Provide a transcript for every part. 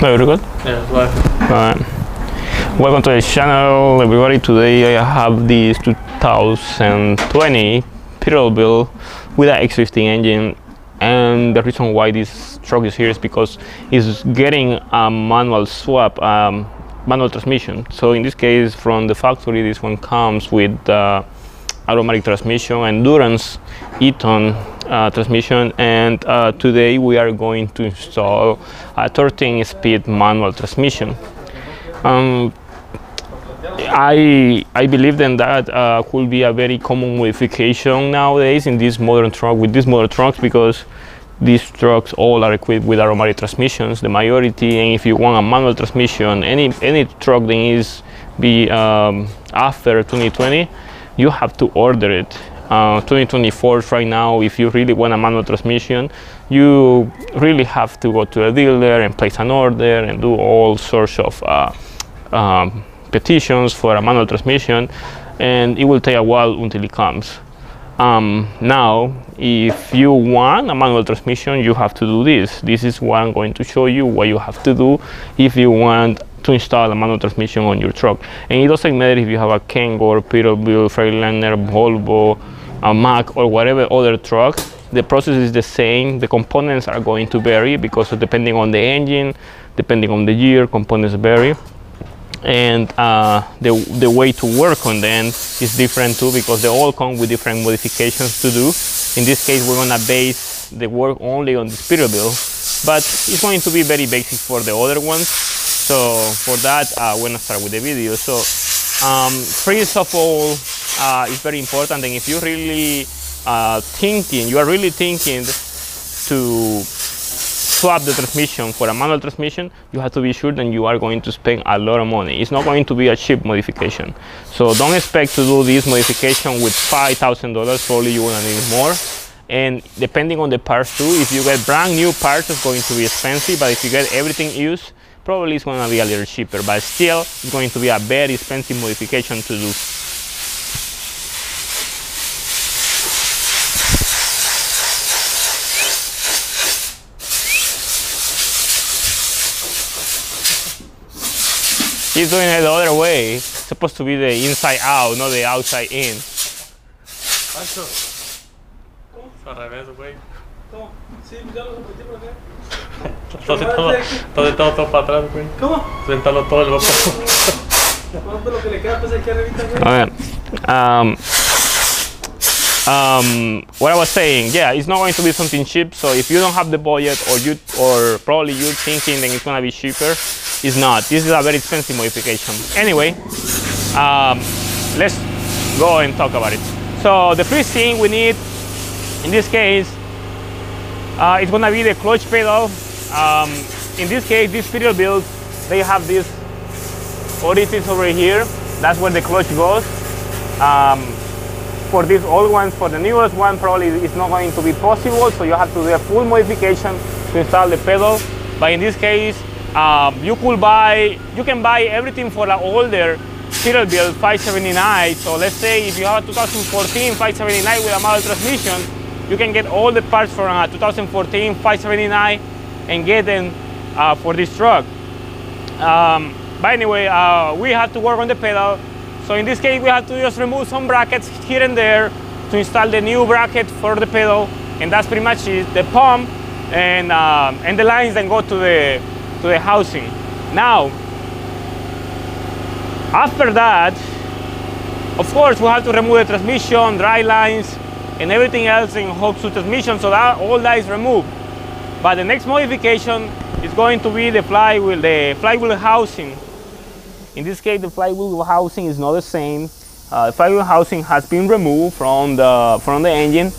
Very good. Yeah. Alright. Welcome to the channel, everybody. Today I have this 2020 Peterbilt with an X15 engine, and the reason why this truck is here is because it's getting a manual swap, um, manual transmission. So in this case, from the factory, this one comes with uh, automatic transmission, Endurant, Eaton uh, transmission, and uh, today we are going to install a 13-speed manual transmission. Um, I I believe then that uh, could be a very common modification nowadays in this modern truck with these modern trucks because these trucks all are equipped with automatic transmissions, the majority. And if you want a manual transmission, any any truck that is be um, after 2020, you have to order it. Uh, 2024 right now, if you really want a manual transmission, you really have to go to a dealer and place an order and do all sorts of uh, um, petitions for a manual transmission, and it will take a while until it comes. Um, now, if you want a manual transmission, you have to do this. This is what I'm going to show you what you have to do if you want to install a manual transmission on your truck. And it doesn't matter if you have a Kenworth, Peterbilt, Freightliner, Volvo, a Mack or whatever other truck. The process is the same. The components are going to vary because depending on the engine, depending on the year, components vary and uh, the, the way to work on them is different too because they all come with different modifications to do. In this case, we're gonna base the work only on the Peterbilt, but it's going to be very basic for the other ones. So for that, uh, we're gonna start with the video. So um, first of all, uh, it's very important, and if you're really uh, thinking, you are really thinking to swap the transmission for a manual transmission, you have to be sure that you are going to spend a lot of money. It's not going to be a cheap modification. So don't expect to do this modification with $5,000, probably you will need more. And depending on the parts too, if you get brand new parts, it's going to be expensive, but if you get everything used, probably it's going to be a little cheaper, but still it's going to be a very expensive modification to do. He's doing it the other way. It's supposed to be the inside out, not the outside in. Pancho. Al revés, güey. ¿Cómo? Sí, ya lo metí por acá. Está sentado, está sentado todo para atrás, güey. ¿Cómo? Sentado todo el vapor. Lo que le queda pues aquí arribita, güey? Alright. Um, um, what I was saying, yeah, it's not going to be something cheap. So if you don't have the budget, or you, or probably you're thinking that it's gonna be cheaper, it's not. This is a very expensive modification. Anyway, um, let's go and talk about it. So the first thing we need, in this case, uh, it's gonna be the clutch pedal. Um, in this case, this Peterbilt, they have this orifice over here. That's where the clutch goes. Um, for these old ones, for the newest one, probably it's not going to be possible. So you have to do a full modification to install the pedal. But in this case, um, you could buy, you can buy everything for an older Peterbilt 579. So let's say if you have a 2014 579 with a manual transmission, you can get all the parts from a 2014 579 and get them uh, for this truck. Um, but anyway, uh, we have to work on the pedal. So in this case, we have to just remove some brackets here and there to install the new bracket for the pedal, and that's pretty much it. The pump and um, and the lines then go to the to the housing. Now, after that, of course, we have to remove the transmission, dry lines, and everything else in hooks to transmission, so that all that is removed. But the next modification is going to be the flywheel, the flywheel housing. In this case, the flywheel housing is not the same. Uh, the flywheel housing has been removed from the from the engine.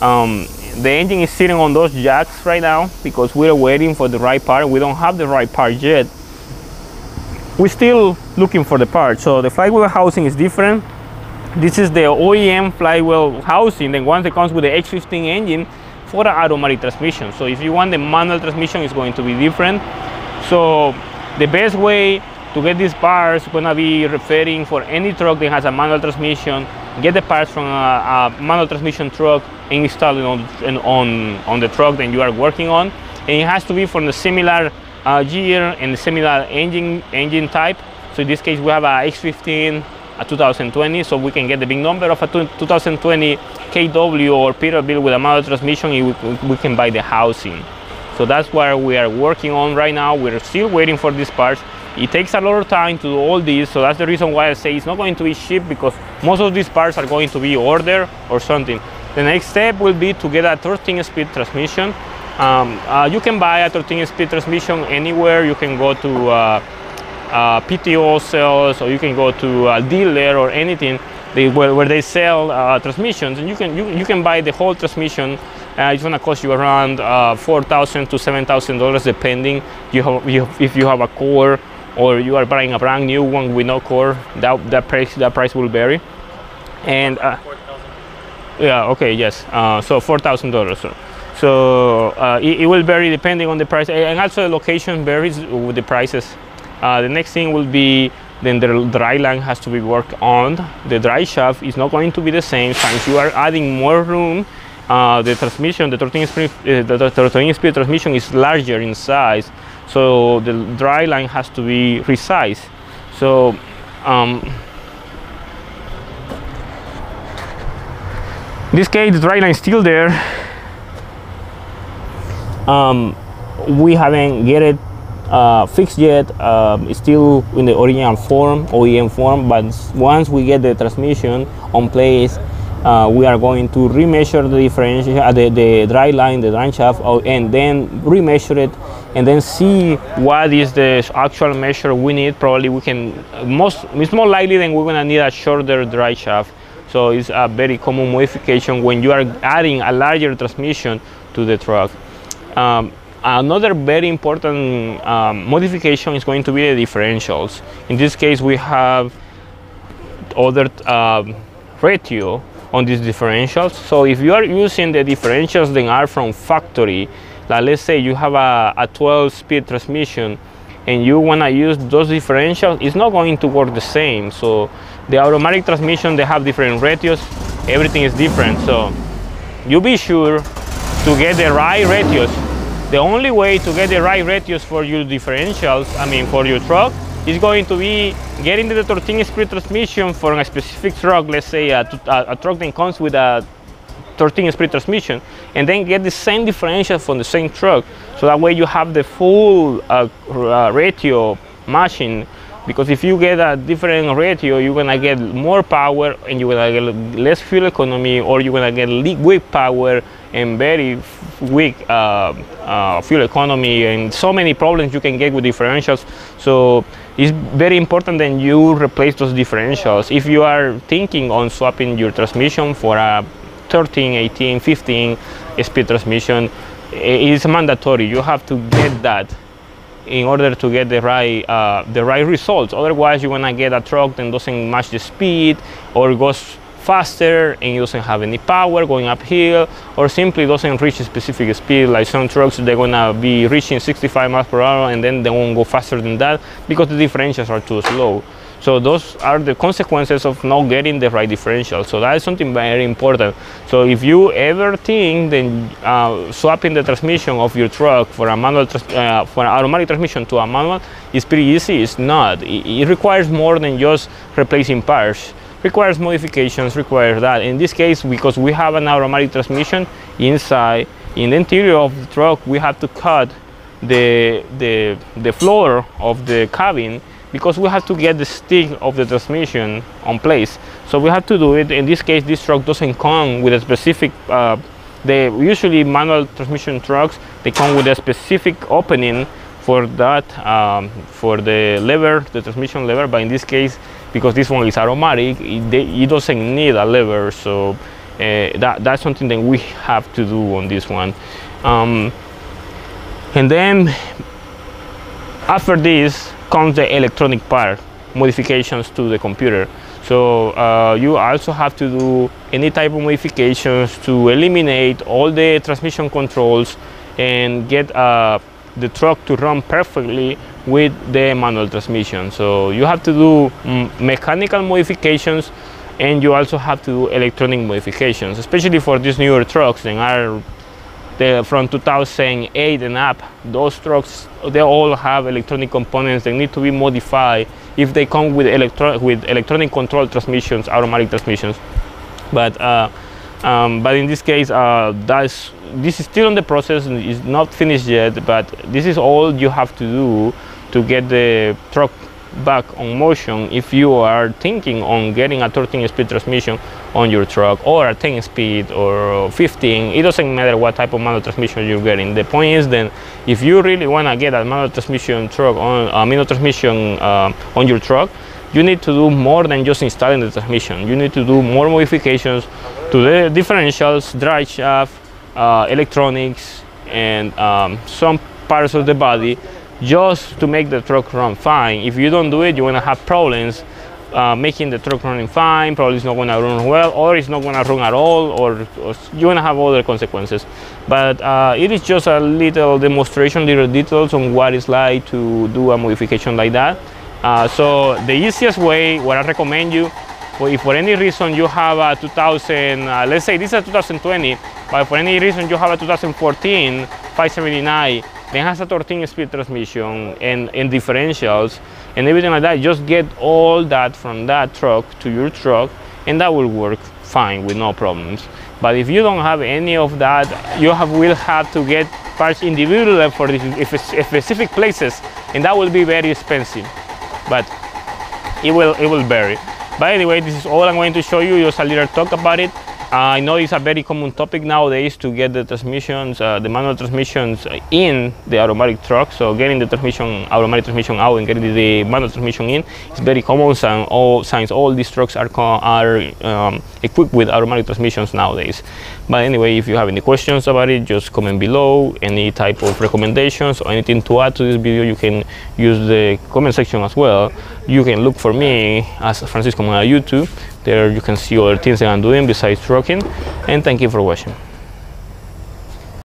Um, the engine is sitting on those jacks right now because we're waiting for the right part. We don't have the right part yet. We're still looking for the part. So the flywheel housing is different. This is the OEM flywheel housing, the one that comes with the X15 engine for the automatic transmission. So if you want the manual transmission, it's going to be different. So the best way to get these parts is gonna be referring for any truck that has a manual transmission get the parts from a, a manual transmission truck and install it on, on, on the truck that you are working on and it has to be from the similar uh, year and the similar engine engine type. So in this case, we have a X15 a 2020, so we can get the big number of a 2020 KW or Peterbilt with a manual transmission. We, we can buy the housing. So that's what we are working on right now. We're still waiting for these parts. It takes a lot of time to do all this, so that's the reason why I say it's not going to be shipped because most of these parts are going to be ordered or something. The next step will be to get a 13-speed transmission. Um, uh, you can buy a 13-speed transmission anywhere. You can go to uh, uh, PTO sales or you can go to a dealer or anything they, where, where, they sell uh, transmissions and you can you, you can buy the whole transmission uh, it's going to cost you around uh, 4,000 to $7,000 depending you have, you, if you have a core or you are buying a brand new one with no core that, that price that price will vary. And uh, yeah okay yes uh, so $4,000 so, so uh, it, it, will vary depending on the price and also the location varies with the prices. Uh, the next thing will be then the dry line has to be worked on. The drive shaft is not going to be the same. Since you are adding more room uh, the transmission, the 13 speed, uh, the 13 speed transmission is larger in size, so the dry line has to be resized. So, um, this case, the dry line is still there. Um, we haven't get it uh, fixed yet. Um, it's still in the original form, OEM form. But once we get the transmission on place, uh, we are going to remeasure the differential, uh, the, the dry line, the drive shaft, uh, and then remeasure it, and then see what is the actual measure we need. Probably we can most. It's more likely than we're gonna need a shorter drive shaft. So it's a very common modification when you are adding a larger transmission to the truck. Um, another very important um, modification is going to be the differentials. In this case, we have other um, ratio on these differentials. So if you are using the differentials that are from factory, like let's say you have a, a 12 speed transmission and you want to use those differentials, it's not going to work the same. So the automatic transmission, they have different ratios, everything is different. So you be sure to get the right ratios. The only way to get the right ratios for your differentials, I mean for your truck, is going to be getting the 13 speed transmission for a specific truck, let's say a, a, a truck that comes with a 13 speed transmission, and then get the same differential from the same truck. So that way you have the full uh, uh, ratio matching. Because if you get a different ratio, you're gonna get more power and you're gonna get less fuel economy, or you're gonna get weak power and very weak uh, uh, fuel economy, and so many problems you can get with differentials. So it's very important that you replace those differentials. If you are thinking on swapping your transmission for a 13, 18, 15 speed transmission, it's mandatory. You have to get that in order to get the right uh, the right results. Otherwise, you're gonna get a truck that doesn't match the speed or goes faster and it doesn't have any power going uphill or simply doesn't reach a specific speed like some trucks they're gonna be reaching 65 miles per hour and then they won't go faster than that because the differentials are too slow. So those are the consequences of not getting the right differential. So that is something very important. So if you ever think then uh, swapping the transmission of your truck for a manual uh, for an automatic transmission to a manual is pretty easy. It's not. It, it requires more than just replacing parts requires modifications, requires that. In this case, because we have an automatic transmission inside, in the interior of the truck, we have to cut the, the, the floor of the cabin because we have to get the stick of the transmission on place. So we have to do it. In this case, this truck doesn't come with a specific, uh, they usually manual transmission trucks, they come with a specific opening for that, um, for the lever, the transmission lever, but in this case, because this one is automatic, it, it doesn't need a lever, so uh, that, that's something that we have to do on this one. Um, and then after this comes the electronic part, modifications to the computer. So uh, you also have to do any type of modifications to eliminate all the transmission controls and get uh, the truck to run perfectly with the manual transmission. So you have to do mm, mechanical modifications and you also have to do electronic modifications, especially for these newer trucks that are the, from 2008 and up, those trucks they all have electronic components that need to be modified if they come with electro with electronic control transmissions, automatic transmissions. But uh, um, but in this case, uh, that's this is still in the process and is not finished yet. But this is all you have to do to get the truck back on motion if you are thinking on getting a 13 speed transmission on your truck or a 10 speed or 15 it doesn't matter what type of manual transmission you're getting. The point is then if you really want to get a manual transmission truck on a manual transmission uh, on your truck you need to do more than just installing the transmission. You need to do more modifications to the differentials drive shaft uh, electronics and um, some parts of the body just to make the truck run fine. If you don't do it, you're gonna have problems uh, making the truck running fine, probably it's not gonna run well, or it's not gonna run at all, or, or you're gonna have other consequences. But uh, it is just a little demonstration, little details on what it's like to do a modification like that. Uh, so the easiest way, what I recommend you, if for any reason you have a 2000, uh, let's say this is a 2020, but for any reason you have a 2014 579, then has a 13 speed transmission and, and differentials and everything like that. Just get all that from that truck to your truck and that will work fine with no problems. But if you don't have any of that you have, will have to get parts individually for specific places and that will be very expensive. But it will it will vary. But anyway this is all i'm going to show you. Just a little talk about it I know it's a very common topic nowadays to get the transmissions, uh, the manual transmissions in the automatic truck. So getting the transmission, automatic transmission out and getting the manual transmission in is very common. And all since all these trucks are are um, equipped with automatic transmissions nowadays. But anyway, if you have any questions about it, just comment below. Any type of recommendations or anything to add to this video, you can use the comment section as well. You can look for me as Francisco on YouTube there you can see other things that I'm doing besides trucking and thank you for watching